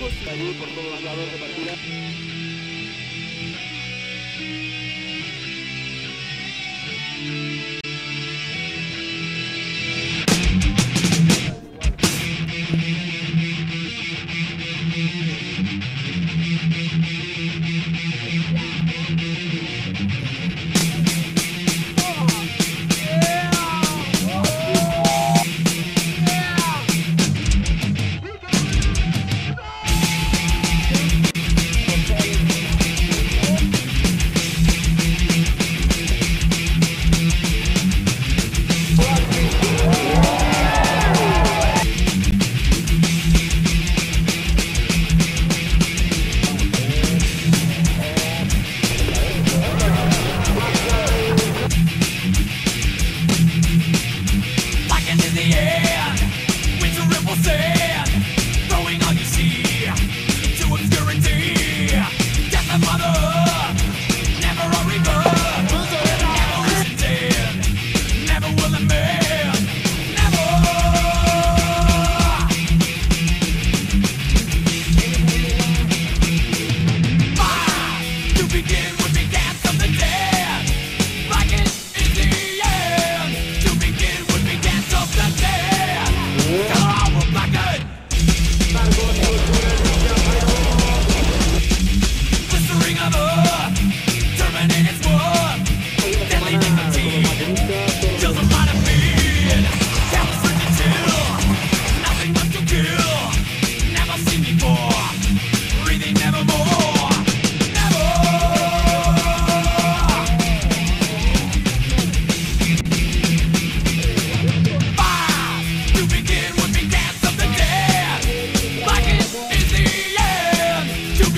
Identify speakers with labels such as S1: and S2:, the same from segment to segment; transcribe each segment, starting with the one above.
S1: por todos los lados de partida.
S2: Say.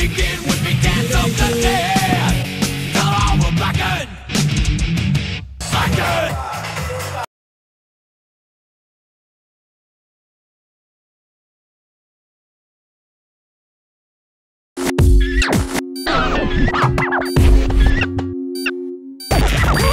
S2: begin with the dance of the dead. Blacken. Blacken.